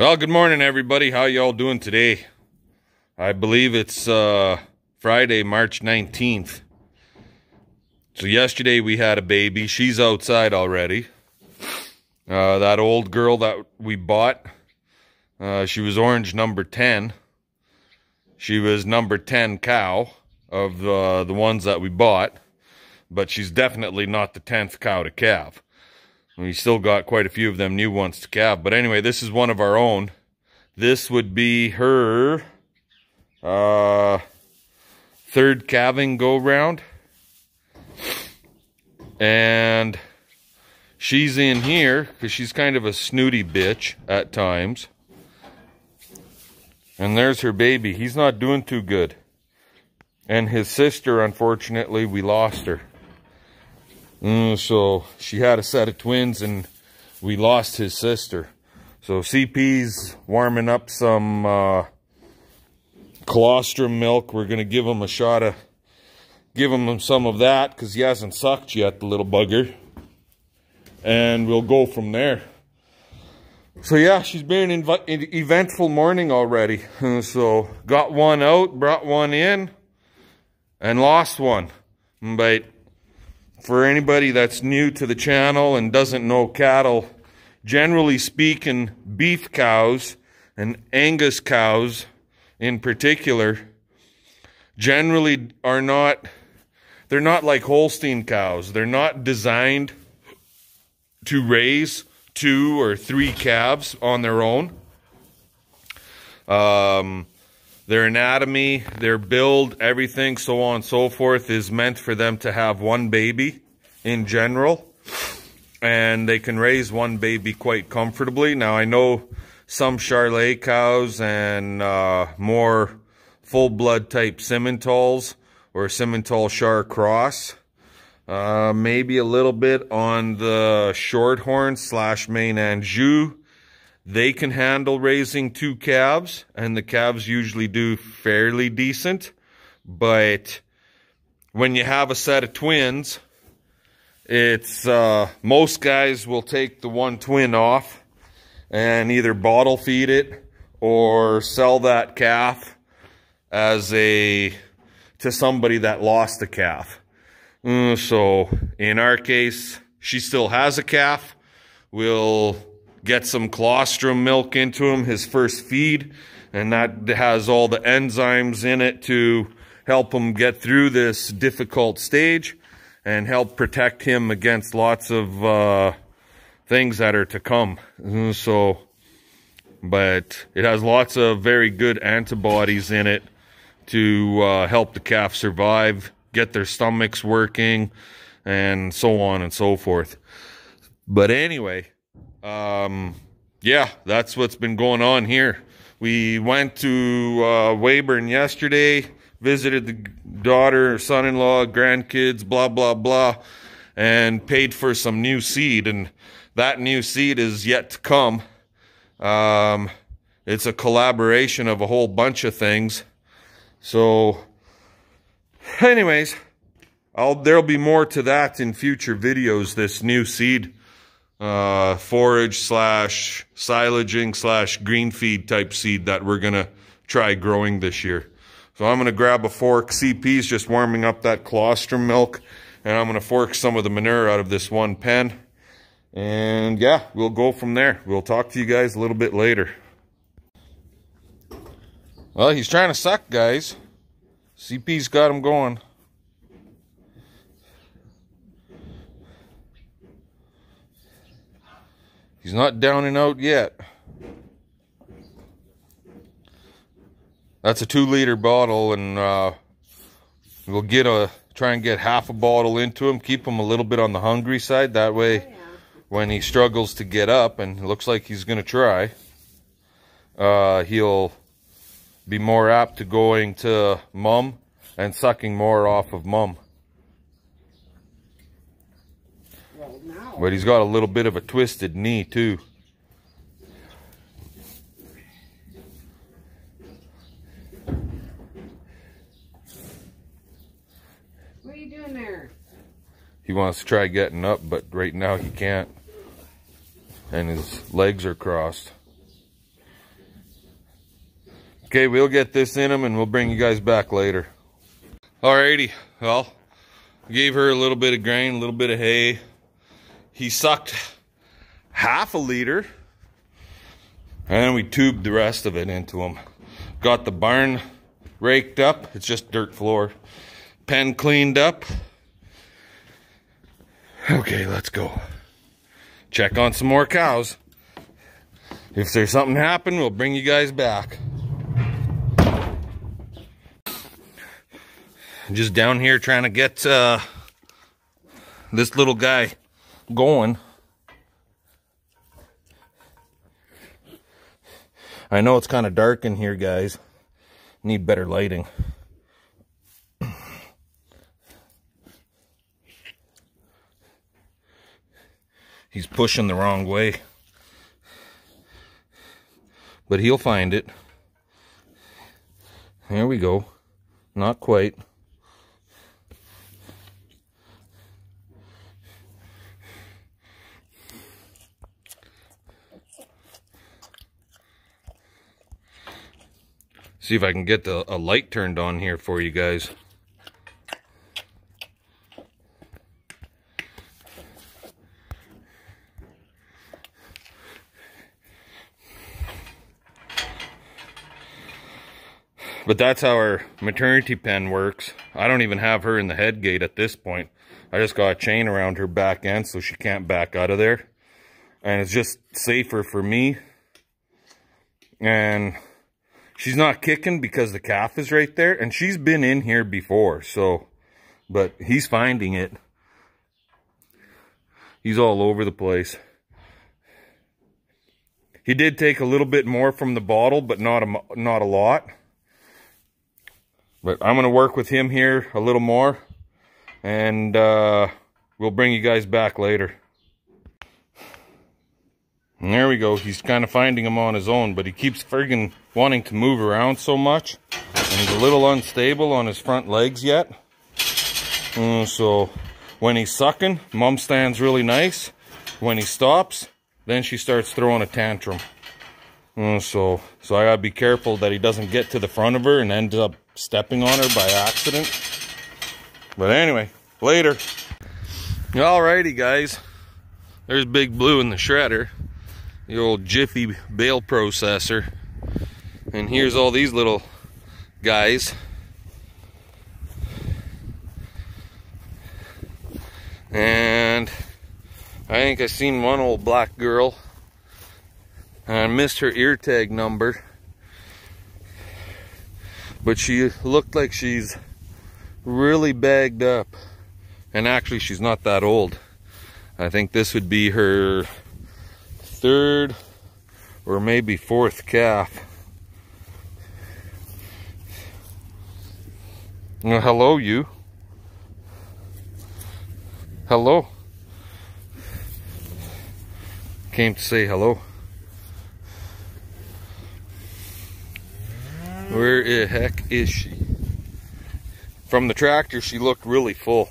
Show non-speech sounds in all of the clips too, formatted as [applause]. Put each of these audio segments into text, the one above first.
Well, good morning, everybody. How y'all doing today? I believe it's uh, Friday, March 19th. So yesterday we had a baby. She's outside already. Uh, that old girl that we bought, uh, she was orange number 10. She was number 10 cow of the, the ones that we bought. But she's definitely not the 10th cow to calve. We still got quite a few of them new ones to calve. But anyway, this is one of our own. This would be her uh, third calving go round. And she's in here because she's kind of a snooty bitch at times. And there's her baby. He's not doing too good. And his sister, unfortunately, we lost her. Mm, so she had a set of twins and we lost his sister. So CP's warming up some uh, colostrum milk. We're going to give him a shot of, give him some of that because he hasn't sucked yet, the little bugger. And we'll go from there. So yeah, she's been an eventful morning already. So got one out, brought one in, and lost one. But for anybody that's new to the channel and doesn't know cattle, generally speaking, beef cows and Angus cows in particular generally are not, they're not like Holstein cows. They're not designed to raise two or three calves on their own. Um, their anatomy, their build, everything, so on and so forth, is meant for them to have one baby in general. And they can raise one baby quite comfortably. Now, I know some Charolais cows and uh, more full-blood type Simmentals or Simmental Char cross. Uh, maybe a little bit on the Shorthorn slash Maine Anjou they can handle raising two calves, and the calves usually do fairly decent. But when you have a set of twins, it's uh, most guys will take the one twin off and either bottle feed it or sell that calf as a to somebody that lost a calf. Mm, so in our case, she still has a calf. We'll get some colostrum milk into him, his first feed, and that has all the enzymes in it to help him get through this difficult stage and help protect him against lots of uh, things that are to come. So, but it has lots of very good antibodies in it to uh, help the calf survive, get their stomachs working, and so on and so forth. But anyway, um, yeah, that's what's been going on here. We went to uh, Weyburn yesterday, visited the daughter, son-in-law, grandkids, blah, blah, blah, and paid for some new seed. And that new seed is yet to come. Um, it's a collaboration of a whole bunch of things. So, anyways, I'll, there'll be more to that in future videos, this new seed uh, forage slash silaging slash green feed type seed that we're going to try growing this year. So I'm going to grab a fork. CP's just warming up that colostrum milk. And I'm going to fork some of the manure out of this one pen. And yeah, we'll go from there. We'll talk to you guys a little bit later. Well, he's trying to suck, guys. CP's got him going. He's not down and out yet. That's a two liter bottle and uh, we'll get a try and get half a bottle into him. Keep him a little bit on the hungry side. That way oh, yeah. when he struggles to get up and looks like he's going to try, uh, he'll be more apt to going to mum and sucking more off of mum. But he's got a little bit of a twisted knee too. What are you doing there? He wants to try getting up, but right now he can't. And his legs are crossed. Okay, we'll get this in him and we'll bring you guys back later. Alrighty, well, gave her a little bit of grain, a little bit of hay. He sucked half a liter and then we tubed the rest of it into him. Got the barn raked up, it's just dirt floor. Pen cleaned up. Okay, let's go. Check on some more cows. If there's something happen, we'll bring you guys back. just down here trying to get uh, this little guy going. I know it's kind of dark in here, guys. Need better lighting. He's pushing the wrong way. But he'll find it. There we go. Not quite. See if I can get the, a light turned on here for you guys. But that's how our maternity pen works. I don't even have her in the head gate at this point. I just got a chain around her back end so she can't back out of there. And it's just safer for me. And she's not kicking because the calf is right there. And she's been in here before. So, but he's finding it. He's all over the place. He did take a little bit more from the bottle, but not a, not a lot. But I'm going to work with him here a little more. And uh, we'll bring you guys back later. And there we go. He's kind of finding him on his own. But he keeps friggin' wanting to move around so much. And he's a little unstable on his front legs yet. And so when he's sucking, mom stands really nice. When he stops, then she starts throwing a tantrum. And so, so I gotta be careful that he doesn't get to the front of her and ends up stepping on her by accident. But anyway, later. Alrighty, guys. There's Big Blue in the shredder. The old Jiffy bale processor. And here's all these little guys. And I think I seen one old black girl. And I missed her ear tag number but she looked like she's really bagged up and actually she's not that old I think this would be her third or maybe fourth calf well, hello you hello came to say hello Where the heck is she? From the tractor, she looked really full.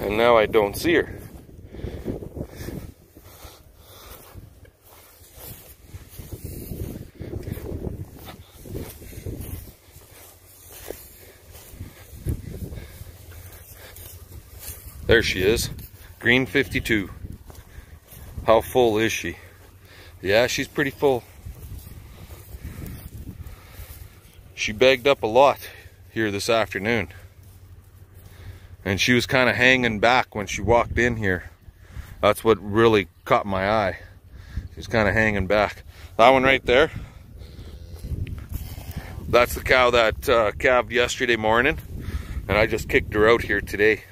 And now I don't see her. There she is. Green 52. How full is she? Yeah, she's pretty full. She bagged up a lot here this afternoon. And she was kind of hanging back when she walked in here. That's what really caught my eye. she's kind of hanging back. That one right there. That's the cow that uh, calved yesterday morning. And I just kicked her out here today.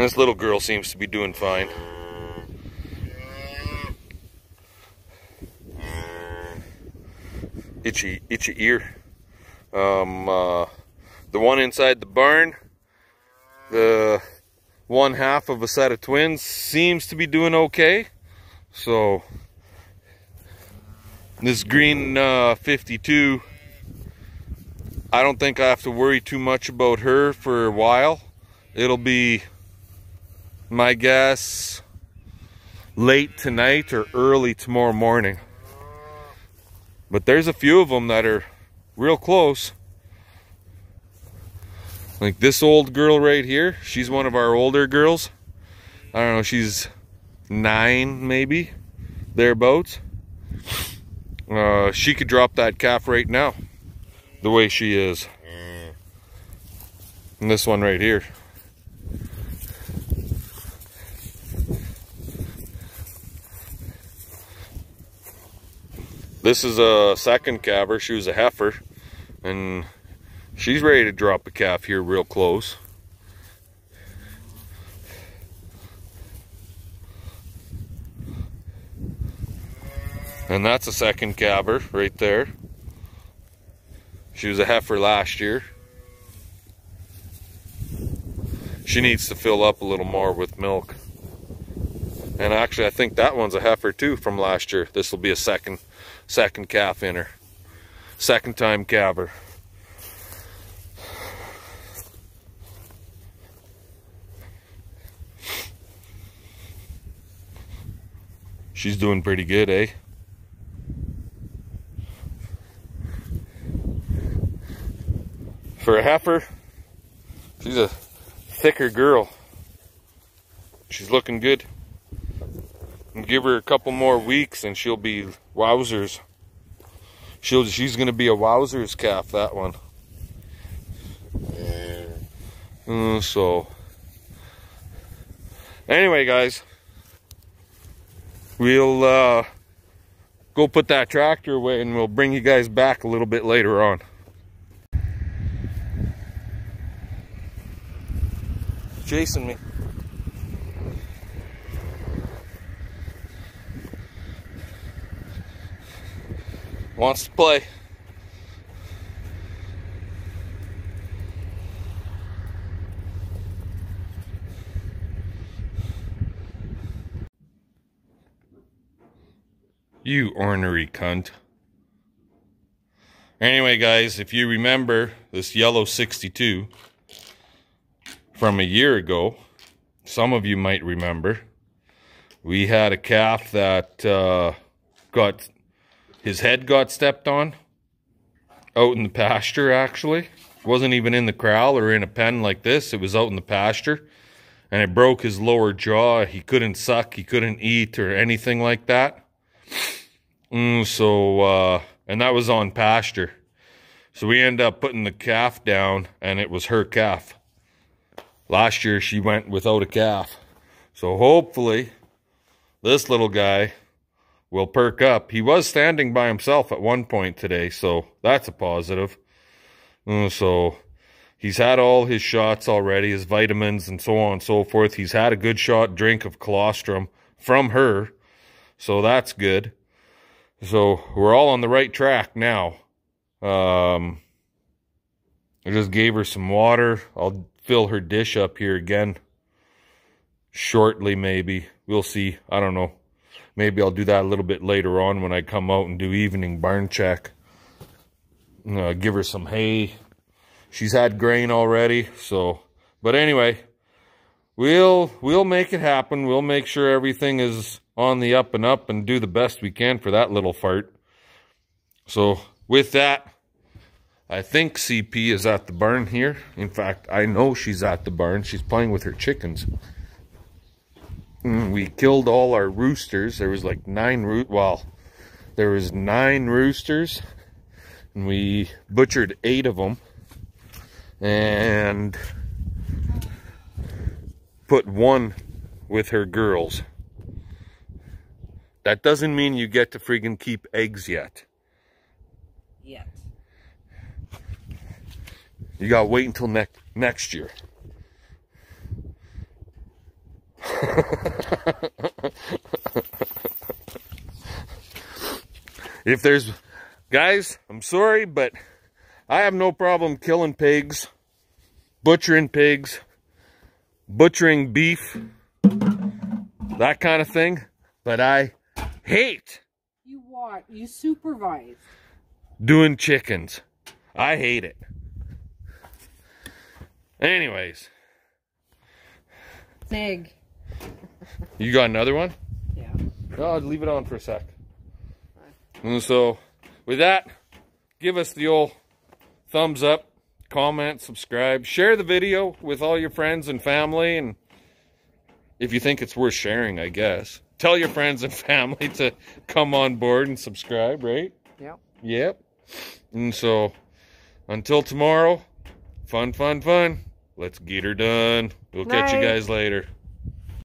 And this little girl seems to be doing fine. Itchy, itchy ear. Um, uh, the one inside the barn, the one half of a set of twins seems to be doing okay. So this green uh, 52, I don't think I have to worry too much about her for a while. It'll be my guess late tonight or early tomorrow morning. But there's a few of them that are real close. Like this old girl right here, she's one of our older girls. I don't know, she's nine maybe, thereabouts. Uh, she could drop that calf right now, the way she is. And this one right here. This is a second calver. She was a heifer. And she's ready to drop a calf here real close. And that's a second calver right there. She was a heifer last year. She needs to fill up a little more with milk. And actually, I think that one's a heifer too from last year. This will be a second second calf in her. Second time calver. She's doing pretty good, eh? For a heifer, she's a thicker girl. She's looking good. And give her a couple more weeks and she'll be wowzers. She'll, she's going to be a wowzers calf, that one. Uh, so, anyway, guys, we'll uh, go put that tractor away and we'll bring you guys back a little bit later on. Chasing me. Wants to play. You ornery cunt. Anyway, guys, if you remember this yellow 62 from a year ago, some of you might remember, we had a calf that uh, got his head got stepped on out in the pasture, actually. wasn't even in the corral or in a pen like this. It was out in the pasture. And it broke his lower jaw. He couldn't suck. He couldn't eat or anything like that. Mm, so, uh, and that was on pasture. So we ended up putting the calf down and it was her calf. Last year she went without a calf. So hopefully this little guy will perk up. He was standing by himself at one point today, so that's a positive. Uh, so he's had all his shots already, his vitamins and so on and so forth. He's had a good shot drink of colostrum from her, so that's good. So we're all on the right track now. Um, I just gave her some water. I'll fill her dish up here again shortly, maybe. We'll see. I don't know. Maybe I'll do that a little bit later on when I come out and do evening barn check. Uh, give her some hay. She's had grain already, so. But anyway, we'll we'll make it happen. We'll make sure everything is on the up and up and do the best we can for that little fart. So with that, I think CP is at the barn here. In fact, I know she's at the barn. She's playing with her chickens. Mm, we killed all our roosters. There was like nine root. Well, there was nine roosters, and we butchered eight of them, and put one with her girls. That doesn't mean you get to friggin' keep eggs yet. Yet. You gotta wait until next next year. If there's guys, I'm sorry, but I have no problem killing pigs, butchering pigs, butchering beef, that kind of thing. But I hate You what? You supervise. doing chickens. I hate it. Anyways, Zig. You got another one? Yeah. No, I'll leave it on for a sec. And mm, so, with that, give us the old thumbs up, comment, subscribe, share the video with all your friends and family, and if you think it's worth sharing, I guess. Tell your friends and [laughs] family to come on board and subscribe, right? Yep. Yep. And so, until tomorrow, fun, fun, fun. Let's get her done. We'll catch you guys later.